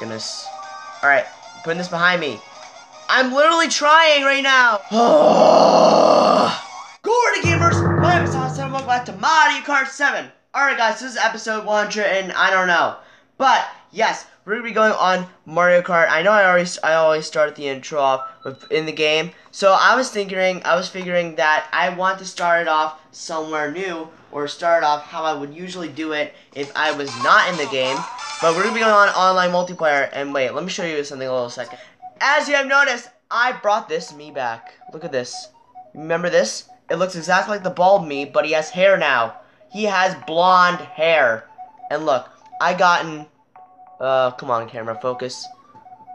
goodness. Alright, putting this behind me. I'm literally trying right now. Gordy Gamers, my name is Austin, welcome back to Mario Kart 7. Alright guys, this is episode 100 and I don't know. But, yes, we're gonna be going on Mario Kart. I know I always I always start the intro off with, in the game. So I was thinking I was figuring that I want to start it off somewhere new or start off how I would usually do it if I was not in the game. But we're gonna be going on online multiplayer. And wait, let me show you something a little second. As you have noticed, I brought this me back. Look at this. Remember this? It looks exactly like the bald me, but he has hair now. He has blonde hair. And look, I gotten, uh, come on camera, focus.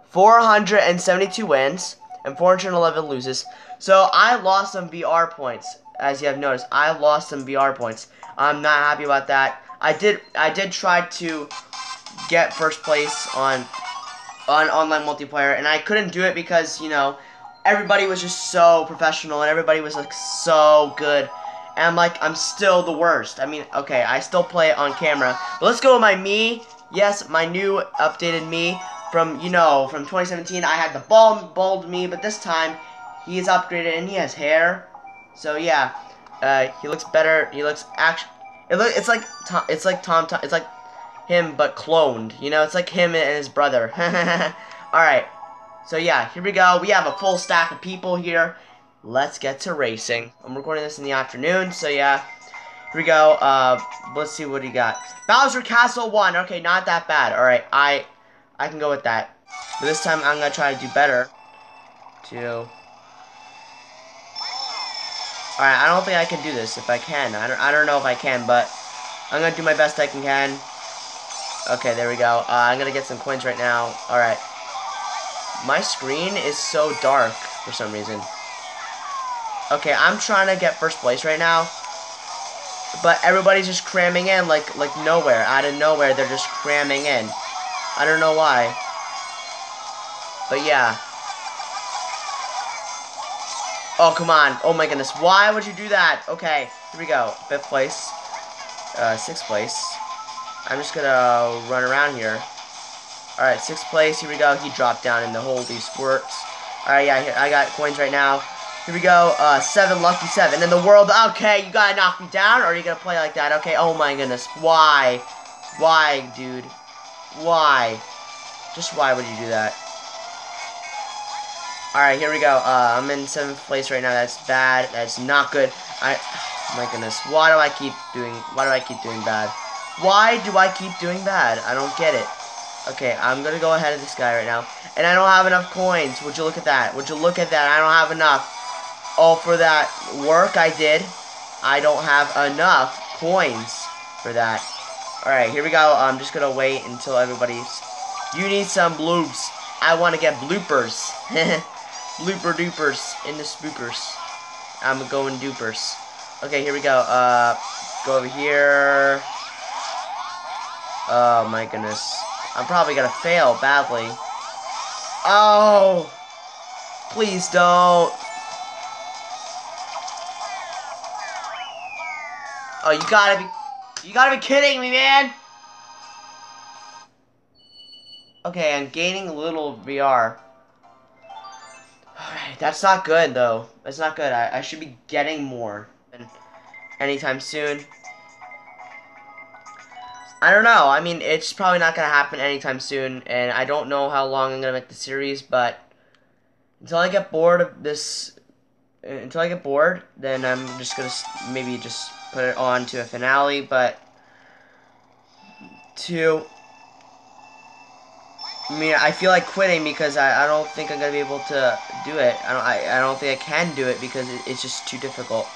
472 wins and 411 loses. So I lost some VR points, as you have noticed. I lost some VR points. I'm not happy about that. I did, I did try to get first place on on online multiplayer and I couldn't do it because, you know, everybody was just so professional and everybody was like so good. And I'm like, I'm still the worst. I mean, okay, I still play it on camera. But let's go with my me. Yes, my new updated me from, you know, from 2017. I had the bald, bald me, but this time he is upgraded and he has hair. So yeah, uh, he looks better. He looks actually, it look, it's like, Tom, it's like Tom, Tom, it's like him but cloned. You know, it's like him and his brother. Alright, so yeah, here we go. We have a full stack of people here. Let's get to racing. I'm recording this in the afternoon, so yeah. Here we go. Uh, let's see what he got. Bowser Castle 1. Okay, not that bad. Alright, I I can go with that. But this time I'm going to try to do better. Two. Alright, I don't think I can do this. If I can. I don't, I don't know if I can, but I'm going to do my best I can. can. Okay, there we go. Uh, I'm gonna get some coins right now. Alright. My screen is so dark for some reason. Okay, I'm trying to get first place right now. But everybody's just cramming in like like nowhere. Out of nowhere, they're just cramming in. I don't know why. But yeah. Oh, come on. Oh my goodness. Why would you do that? Okay, here we go. Fifth place. Uh, sixth place. I'm just gonna run around here. Alright, sixth place. Here we go. He dropped down in the hole. These squirts. Alright, yeah, I got coins right now. Here we go. Uh, seven, lucky seven. In the world. Okay, you gotta knock me down, or are you gonna play like that? Okay, oh my goodness. Why? Why, dude? Why? Just why would you do that? Alright, here we go. Uh, I'm in seventh place right now. That's bad. That's not good. I, oh my goodness. Why do I keep doing, why do I keep doing bad? Why do I keep doing bad? I don't get it. Okay, I'm gonna go ahead of this guy right now. And I don't have enough coins. Would you look at that? Would you look at that? I don't have enough. Oh, for that work I did, I don't have enough coins for that. Alright, here we go. I'm just gonna wait until everybody's... You need some bloops. I want to get bloopers. Blooper doopers in the spookers. I'm going doopers. Okay, here we go. Uh, go over here. Oh my goodness. I'm probably gonna fail badly. Oh! Please don't. Oh, you gotta be... You gotta be kidding me, man! Okay, I'm gaining a little VR. That's not good, though. That's not good. I, I should be getting more. Anytime soon. I don't know. I mean, it's probably not going to happen anytime soon, and I don't know how long I'm going to make the series, but until I get bored of this, uh, until I get bored, then I'm just going to maybe just put it on to a finale, but to, I mean, I feel like quitting because I, I don't think I'm going to be able to do it. I don't, I, I don't think I can do it because it, it's just too difficult.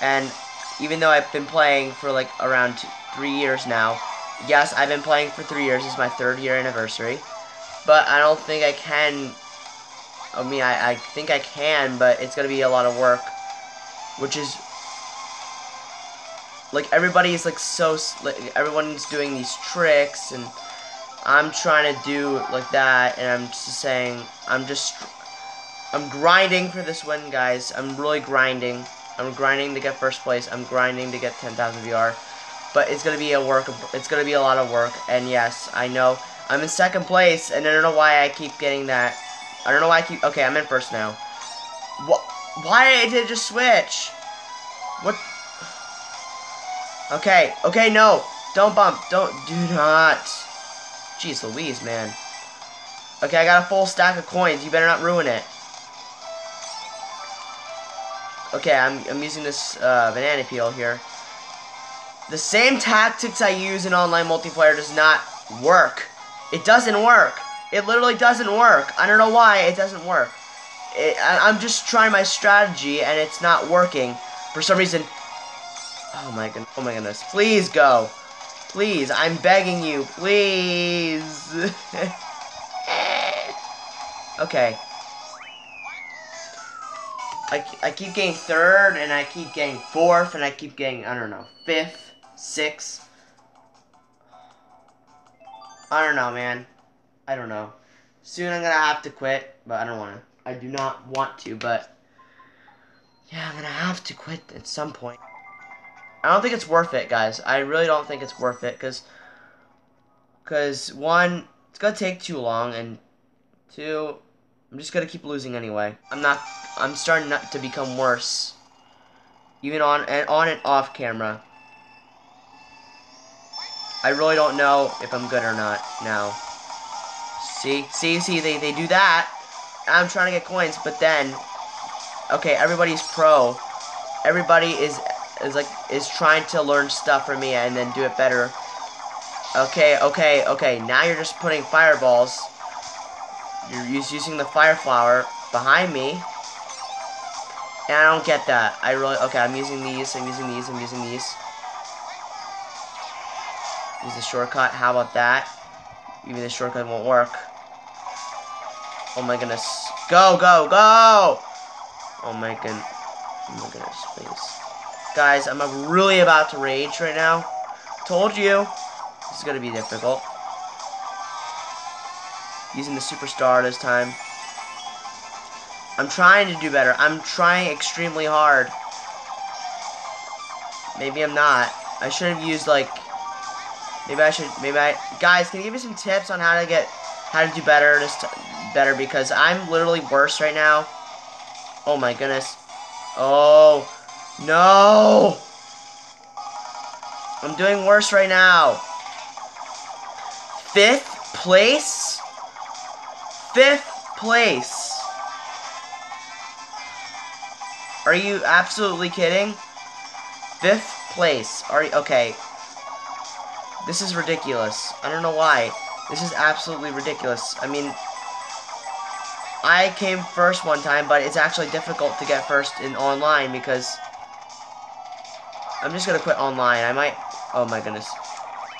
And even though I've been playing for like around two, three years now, yes, I've been playing for three years. It's my third year anniversary. But I don't think I can... I mean, I, I think I can, but it's going to be a lot of work. Which is... Like, everybody's, like, so... Like, everyone's doing these tricks, and... I'm trying to do like that, and I'm just saying... I'm just... I'm grinding for this win, guys. I'm really grinding. I'm grinding to get first place. I'm grinding to get 10,000 VR but it's gonna be a work. It's gonna be a lot of work, and yes, I know. I'm in second place, and I don't know why I keep getting that. I don't know why I keep... Okay, I'm in first now. What? Why did it just switch? What? Okay, okay, no. Don't bump. Don't, do not. Jeez Louise, man. Okay, I got a full stack of coins. You better not ruin it. Okay, I'm, I'm using this uh, banana peel here. The same tactics I use in online multiplayer does not work. It doesn't work. It literally doesn't work. I don't know why it doesn't work. It, I, I'm just trying my strategy and it's not working. For some reason... Oh my, oh my goodness. Please go. Please, I'm begging you. Please. okay. I, I keep getting third, and I keep getting fourth, and I keep getting, I don't know, fifth, sixth. I don't know, man. I don't know. Soon I'm gonna have to quit, but I don't want to. I do not want to, but yeah, I'm gonna have to quit at some point. I don't think it's worth it, guys. I really don't think it's worth it, because, because one, it's gonna take too long, and two, I'm just gonna keep losing anyway. I'm not, I'm starting not to become worse, even on and on and off camera. I really don't know if I'm good or not now. See, see, see, they, they do that. I'm trying to get coins, but then, okay, everybody's pro. Everybody is is like is trying to learn stuff from me and then do it better. Okay, okay, okay. Now you're just putting fireballs. You're using the fire flower behind me. And I don't get that. I really okay. I'm using these. I'm using these. I'm using these. Use the shortcut. How about that? Even the shortcut won't work. Oh my goodness. Go, go, go! Oh my goodness. Oh my goodness, please. Guys, I'm really about to rage right now. Told you. This is going to be difficult. Using the superstar this time. I'm trying to do better. I'm trying extremely hard. Maybe I'm not. I should have used, like... Maybe I should... Maybe I... Guys, can you give me some tips on how to get... How to do better this better because I'm literally worse right now. Oh my goodness. Oh. No! I'm doing worse right now. Fifth place? Fifth place. Are you absolutely kidding? Fifth place. Are you, okay. This is ridiculous. I don't know why. This is absolutely ridiculous. I mean, I came first one time, but it's actually difficult to get first in online because I'm just gonna quit online. I might... Oh my goodness.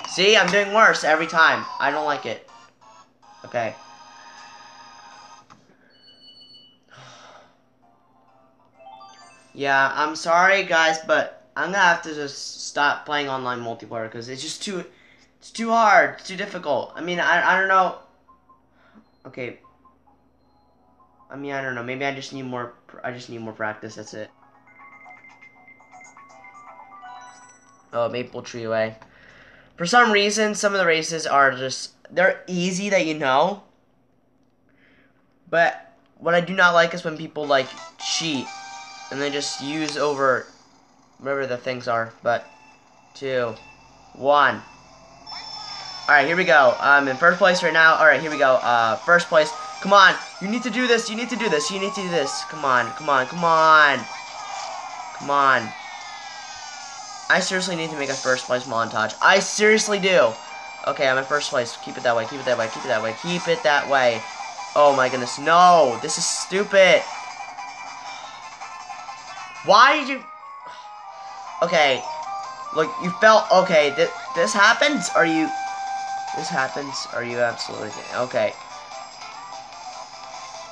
See, I'm doing worse every time. I don't like it. Okay. Yeah, I'm sorry guys, but I'm gonna have to just stop playing online multiplayer because it's just too, it's too hard, it's too difficult. I mean, I, I don't know. Okay. I mean, I don't know. Maybe I just need more. I just need more practice. That's it. Oh, Maple Tree Way. For some reason, some of the races are just, they're easy that you know. But what I do not like is when people, like, cheat. And they just use over whatever the things are. But, two, one. Alright, here we go. I'm in first place right now. Alright, here we go. Uh, first place. Come on. You need to do this. You need to do this. You need to do this. Come on. Come on. Come on. Come on. I seriously need to make a first place montage. I seriously do. Okay, I'm in first place. Keep it that way. Keep it that way. Keep it that way. Keep it that way. Oh my goodness. No. This is stupid. Why did you... Okay. Look, you felt... Okay, th this happens? Are you... This happens? Are you absolutely... Okay.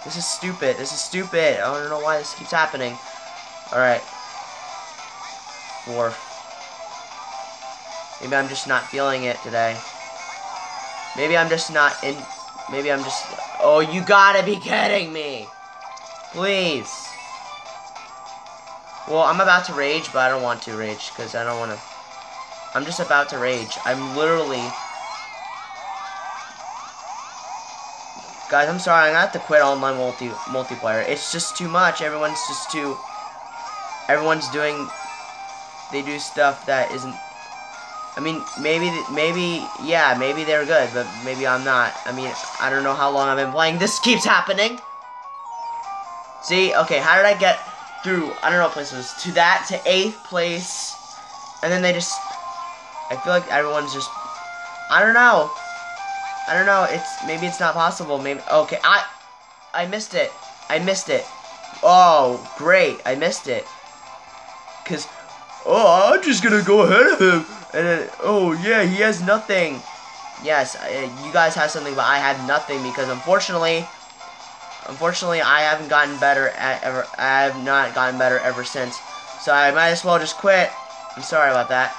This is stupid. This is stupid. I don't know why this keeps happening. Alright. Fourth. Maybe I'm just not feeling it today. Maybe I'm just not in... Maybe I'm just... Oh, you gotta be kidding me! Please. Well, I'm about to rage, but I don't want to rage, because I don't want to... I'm just about to rage. I'm literally... Guys, I'm sorry. I'm gonna have to quit online multi multiplayer. It's just too much. Everyone's just too. Everyone's doing. They do stuff that isn't. I mean, maybe, maybe, yeah, maybe they're good, but maybe I'm not. I mean, I don't know how long I've been playing. This keeps happening. See, okay, how did I get through? I don't know what place it was to that to eighth place, and then they just. I feel like everyone's just. I don't know. I don't know. It's maybe it's not possible. Maybe okay. I I missed it. I missed it. Oh, great! I missed it. Cause oh, I'm just gonna go ahead of him. And oh yeah, he has nothing. Yes, uh, you guys have something, but I had nothing because unfortunately, unfortunately, I haven't gotten better at ever. I have not gotten better ever since. So I might as well just quit. I'm sorry about that.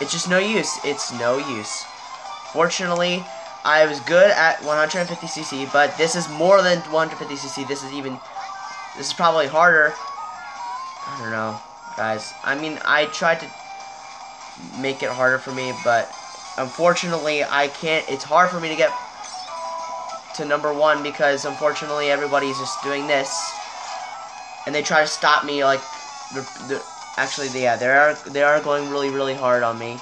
It's just no use. It's no use. Fortunately, I was good at 150cc, but this is more than 150cc. This is even, this is probably harder. I don't know, guys. I mean, I tried to make it harder for me, but unfortunately, I can't. It's hard for me to get to number one because unfortunately everybody's just doing this, and they try to stop me. Like, the, the, actually, yeah, they are they are going really really hard on me.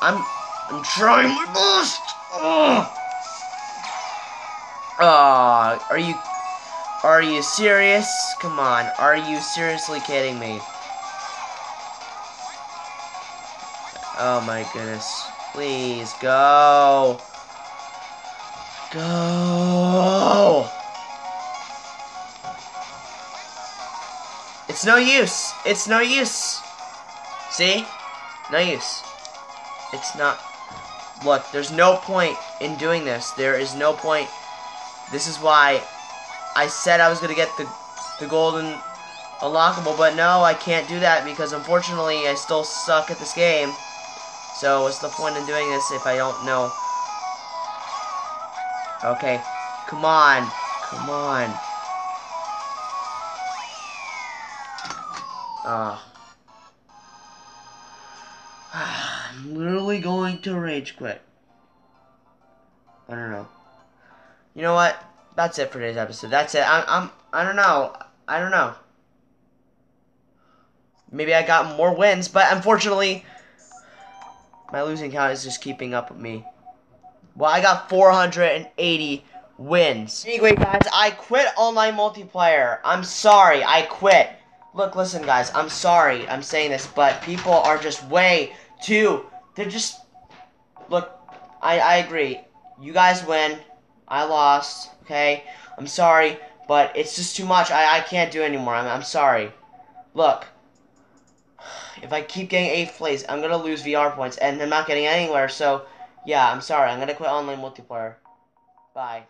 I'm I'm trying my best. Ah, uh, are you are you serious? Come on, are you seriously kidding me? Oh my goodness. Please go. Go. It's no use. It's no use. See? No use. It's not Look, there's no point in doing this. There is no point. This is why I said I was going to get the, the golden unlockable, but no, I can't do that because unfortunately I still suck at this game. So what's the point in doing this if I don't know? Okay, come on, come on. Ah. I'm literally going to rage quit. I don't know. You know what? That's it for today's episode. That's it. I'm, I'm I don't know. I don't know. Maybe I got more wins, but unfortunately, my losing count is just keeping up with me. Well, I got 480 wins. Anyway, guys, I quit online multiplayer. I'm sorry. I quit. Look, listen, guys. I'm sorry I'm saying this, but people are just way too they're just look. I I agree. You guys win. I lost. Okay. I'm sorry, but it's just too much. I I can't do anymore. I'm I'm sorry. Look. If I keep getting 8th place, I'm gonna lose VR points, and I'm not getting anywhere, so, yeah, I'm sorry. I'm gonna quit online multiplayer. Bye.